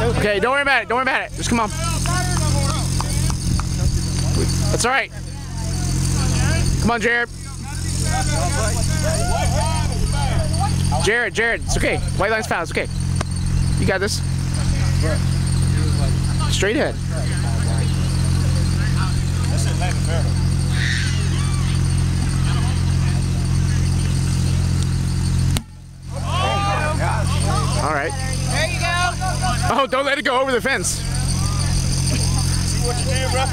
Okay, don't worry about it. Don't worry about it. Just come on. That's all right. Come on, Jared. Jared, Jared, it's okay. White line's foul. It's okay. You got this. Straight ahead. All right. Oh, don't let it go over the fence. See what you did, ref?